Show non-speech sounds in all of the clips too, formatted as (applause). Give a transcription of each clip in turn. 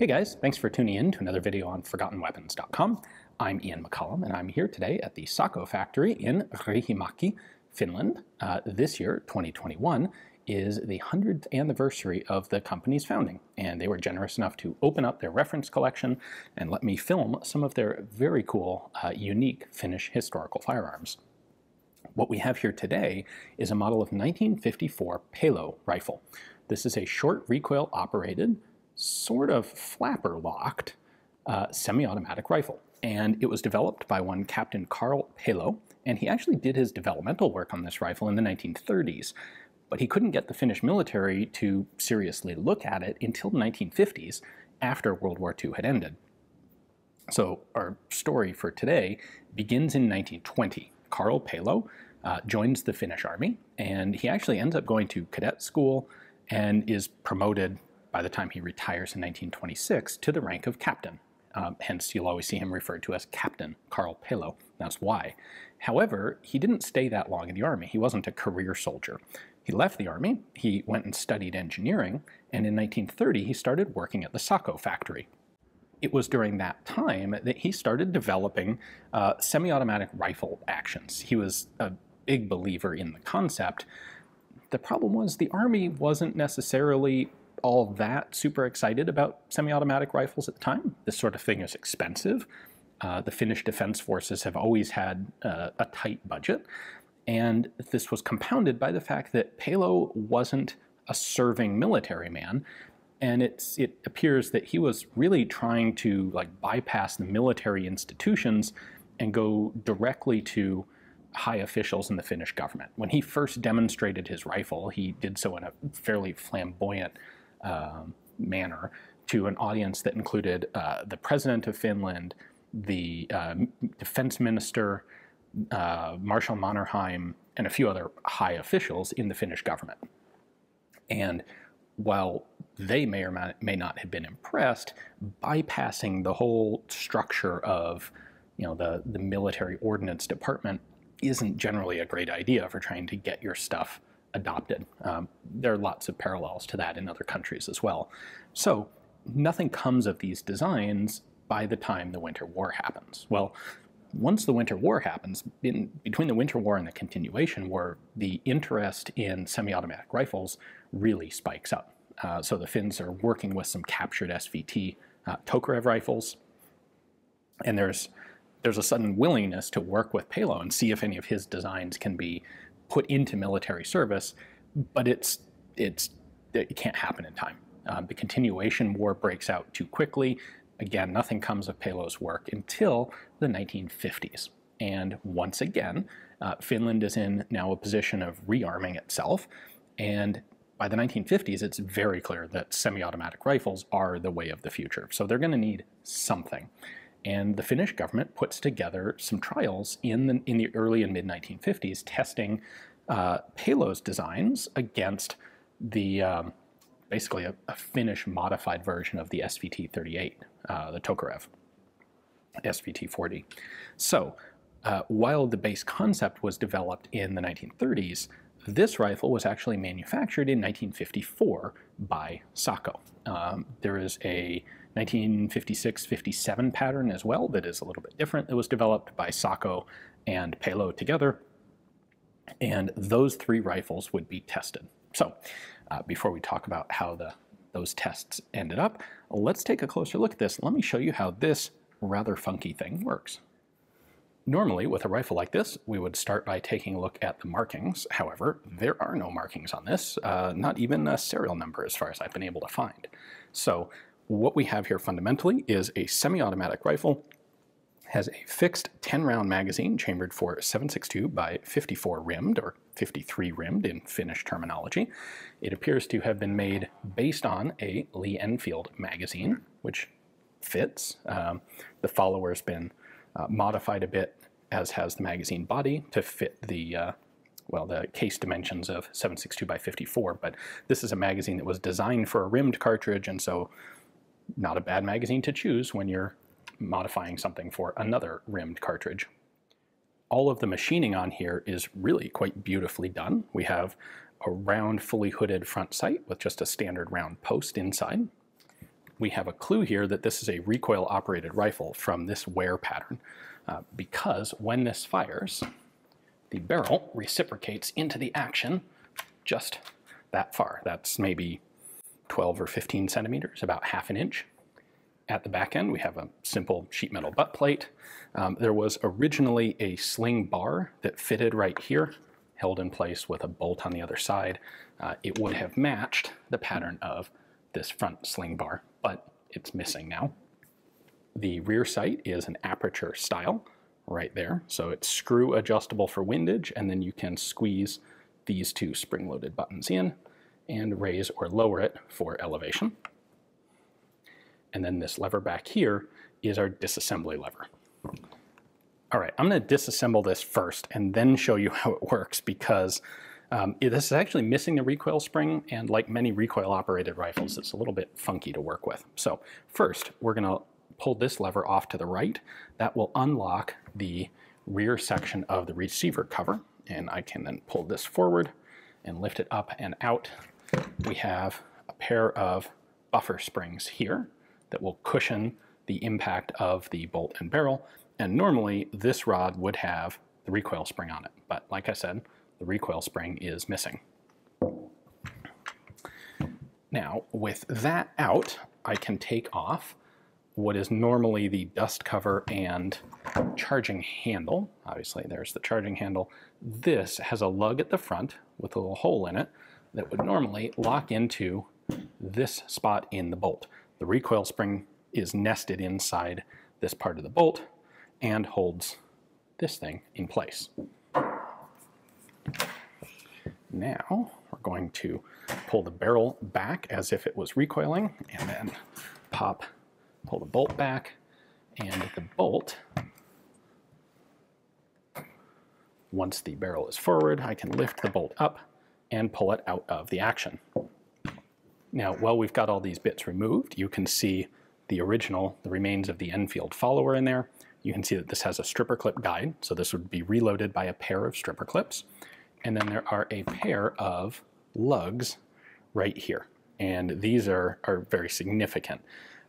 Hey guys, thanks for tuning in to another video on ForgottenWeapons.com. I'm Ian McCollum and I'm here today at the Sako factory in Riihimäki, Finland. Uh, this year, 2021, is the 100th anniversary of the company's founding and they were generous enough to open up their reference collection and let me film some of their very cool, uh, unique Finnish historical firearms. What we have here today is a model of 1954 Pelo rifle. This is a short recoil operated sort of flapper locked uh, semi-automatic rifle. And it was developed by one Captain Carl Pelo, and he actually did his developmental work on this rifle in the 1930s. But he couldn't get the Finnish military to seriously look at it until the 1950s, after World War II had ended. So our story for today begins in 1920. Carl Pelo uh, joins the Finnish army, and he actually ends up going to cadet school and is promoted by the time he retires in 1926 to the rank of captain. Um, hence, you'll always see him referred to as Captain Carl Pelo. That's why. However, he didn't stay that long in the Army. He wasn't a career soldier. He left the Army, he went and studied engineering, and in 1930 he started working at the Sako factory. It was during that time that he started developing uh, semi-automatic rifle actions. He was a big believer in the concept. The problem was the Army wasn't necessarily all that super excited about semi-automatic rifles at the time. This sort of thing is expensive. Uh, the Finnish Defense Forces have always had uh, a tight budget, and this was compounded by the fact that Pelo wasn't a serving military man, and it's, it appears that he was really trying to like bypass the military institutions and go directly to high officials in the Finnish government. When he first demonstrated his rifle, he did so in a fairly flamboyant um, manner to an audience that included uh, the president of Finland, the uh, defense minister, uh, Marshal Mannerheim, and a few other high officials in the Finnish government. And while they may or may not have been impressed, bypassing the whole structure of you know, the, the military ordnance department isn't generally a great idea for trying to get your stuff adopted. Um, there are lots of parallels to that in other countries as well. So nothing comes of these designs by the time the Winter War happens. Well, once the Winter War happens, in, between the Winter War and the Continuation War, the interest in semi-automatic rifles really spikes up. Uh, so the Finns are working with some captured SVT uh, Tokarev rifles, and there's there's a sudden willingness to work with Pelo and see if any of his designs can be put into military service, but it's it's it can't happen in time. Um, the continuation war breaks out too quickly. Again, nothing comes of Pelo's work until the 1950s. And once again, uh, Finland is in now a position of rearming itself. And by the 1950s, it's very clear that semi-automatic rifles are the way of the future. So they're going to need something. And the Finnish government puts together some trials in the, in the early and mid 1950s testing uh, Pelo's designs against the um, basically a, a, Finnish modified version of the SVT-38, uh, the Tokarev SVT-40. So uh, while the base concept was developed in the 1930s, this rifle was actually manufactured in 1954 by Sako. Um, there is a 1956-57 pattern as well that is a little bit different. that was developed by Sako and Pelo together, and those three rifles would be tested. So uh, before we talk about how the those tests ended up, let's take a closer look at this. Let me show you how this rather funky thing works. Normally, with a rifle like this, we would start by taking a look at the markings. However, there are no markings on this, uh, not even a serial number as far as I've been able to find. So what we have here fundamentally is a semi-automatic rifle, has a fixed 10-round magazine chambered for 7.62 by 54 rimmed, or 53 rimmed in Finnish terminology. It appears to have been made based on a Lee Enfield magazine, which fits. Um, the follower's been uh, modified a bit, as has the magazine body, to fit the uh, well, the case dimensions of 7.62 by 54, but this is a magazine that was designed for a rimmed cartridge, and so not a bad magazine to choose when you're modifying something for another rimmed cartridge. All of the machining on here is really quite beautifully done. We have a round, fully hooded front sight with just a standard round post inside. we have a clue here that this is a recoil operated rifle from this wear pattern uh, because when this fires, the barrel reciprocates into the action just that far. That's maybe 12 or 15 centimeters, about half an inch. At the back end, we have a simple sheet metal butt plate. Um, there was originally a sling bar that fitted right here, held in place with a bolt on the other side. Uh, it would have matched the pattern of this front sling bar, but it's missing now. The rear sight is an aperture style right there. So it's screw adjustable for windage, and then you can squeeze these two spring-loaded buttons in and raise or lower it for elevation. And then this lever back here is our disassembly lever. All right, I'm gonna disassemble this first and then show you (laughs) how it works because um, this is actually missing the recoil spring and like many recoil operated rifles, it's a little bit funky to work with. So first, we're gonna pull this lever off to the right. That will unlock the rear section of the receiver cover. And I can then pull this forward and lift it up and out. We have a pair of buffer springs here that will cushion the impact of the bolt and barrel. And normally this rod would have the recoil spring on it. But like I said, the recoil spring is missing. Now, with that out, I can take off what is normally the dust cover and charging handle. Obviously, there's the charging handle. This has a lug at the front with a little hole in it that would normally lock into this spot in the bolt. The recoil spring is nested inside this part of the bolt and holds this thing in place. Now we're going to pull the barrel back as if it was recoiling and then pop pull the bolt back, and the bolt, once the barrel is forward, I can lift the bolt up and pull it out of the action. Now, while we've got all these bits removed, you can see the original, the remains of the Enfield follower in there. You can see that this has a stripper clip guide, so this would be reloaded by a pair of stripper clips. And then there are a pair of lugs right here. And these are, are very significant.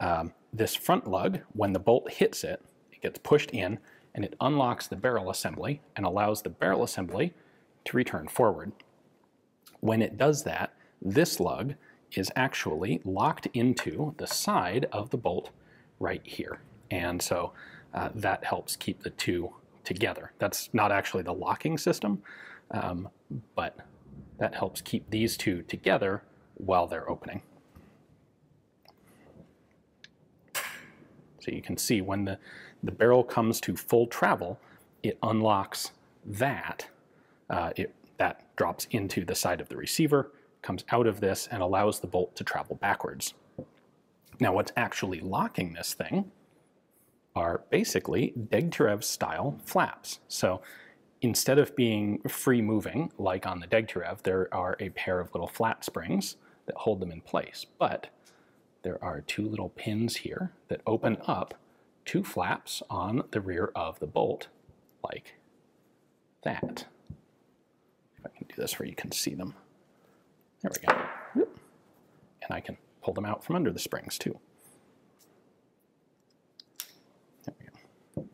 Um, this front lug, when the bolt hits it, it gets pushed in and it unlocks the barrel assembly and allows the barrel assembly to return forward. When it does that, this lug is actually locked into the side of the bolt right here. And so uh, that helps keep the two together. That's not actually the locking system, um, but that helps keep these two together while they're opening. So you can see when the, the barrel comes to full travel, it unlocks that. Uh, it, that drops into the side of the receiver, comes out of this, and allows the bolt to travel backwards. Now what's actually locking this thing are basically Degtyarev style flaps. So instead of being free moving like on the Degtyarev, there are a pair of little flat springs that hold them in place. But there are two little pins here that open up two flaps on the rear of the bolt, like that. Do this where you can see them. There we go. And I can pull them out from under the springs too. There we go.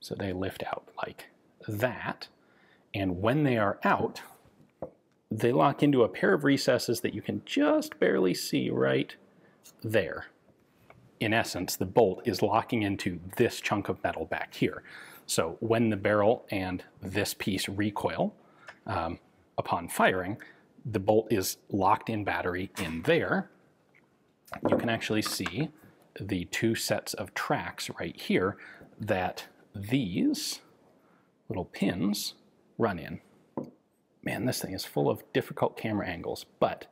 So they lift out like that. And when they are out, they lock into a pair of recesses that you can just barely see right there. In essence, the bolt is locking into this chunk of metal back here. So when the barrel and this piece recoil um, upon firing, the bolt is locked in battery in there. You can actually see the two sets of tracks right here that these little pins run in man, this thing is full of difficult camera angles. But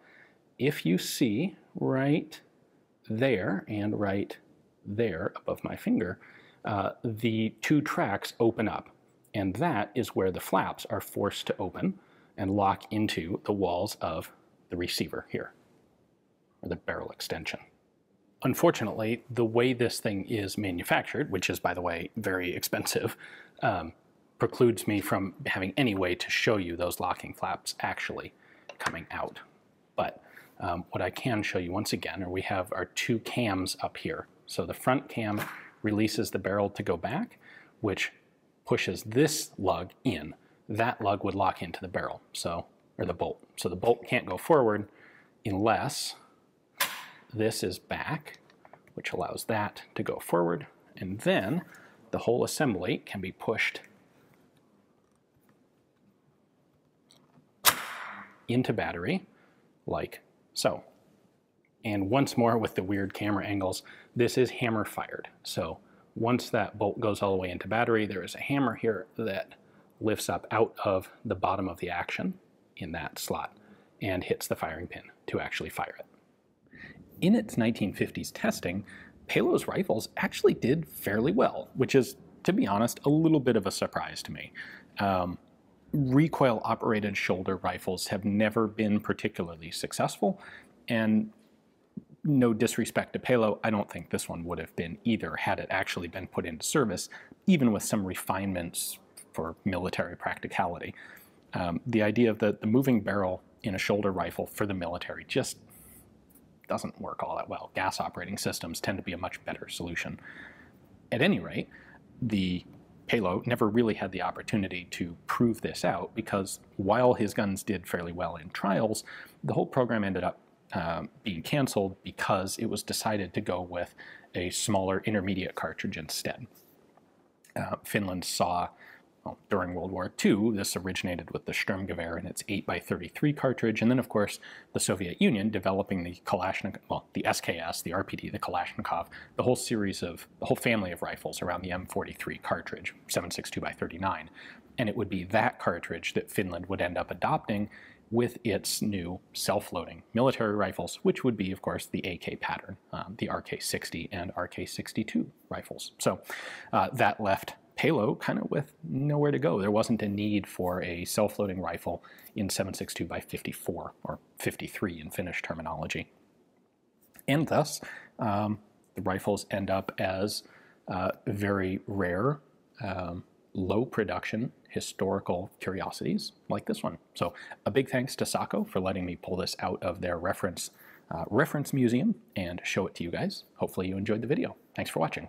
if you see right there and right there above my finger, uh, the two tracks open up. And that is where the flaps are forced to open and lock into the walls of the receiver here, or the barrel extension. Unfortunately, the way this thing is manufactured, which is, by the way, very expensive, um, precludes me from having any way to show you those locking flaps actually coming out. But um, what I can show you once again are we have our two cams up here. So the front cam releases the barrel to go back, which pushes this lug in. That lug would lock into the barrel, so or the bolt. So the bolt can't go forward unless this is back, which allows that to go forward, and then the whole assembly can be pushed into battery like so. And once more with the weird camera angles, this is hammer fired. So once that bolt goes all the way into battery, there is a hammer here that lifts up out of the bottom of the action in that slot and hits the firing pin to actually fire it. In its 1950s testing, Pelo's rifles actually did fairly well, which is, to be honest, a little bit of a surprise to me. Um, recoil operated shoulder rifles have never been particularly successful, and no disrespect to Pelo, I don't think this one would have been either had it actually been put into service, even with some refinements for military practicality. Um, the idea of the, the moving barrel in a shoulder rifle for the military just doesn't work all that well. Gas operating systems tend to be a much better solution. At any rate, the Pelo never really had the opportunity to prove this out because while his guns did fairly well in trials, the whole program ended up um, being canceled because it was decided to go with a smaller intermediate cartridge instead. Uh, Finland saw well, during World War II, this originated with the Sturmgewehr and its 8x33 cartridge, and then, of course, the Soviet Union developing the Kalashnikov, well, the SKS, the RPD, the Kalashnikov, the whole series of, the whole family of rifles around the M43 cartridge, 7.62x39. And it would be that cartridge that Finland would end up adopting with its new self-loading military rifles, which would be, of course, the AK pattern, um, the RK-60 and RK-62 rifles. So uh, that left Pelo kind of with nowhere to go. There wasn't a need for a self-loading rifle in 7.62 by 54 or 53 in Finnish terminology. And thus, um, the rifles end up as uh, very rare, um, low production historical curiosities like this one. So a big thanks to Sako for letting me pull this out of their reference uh, reference museum and show it to you guys. Hopefully you enjoyed the video. Thanks for watching.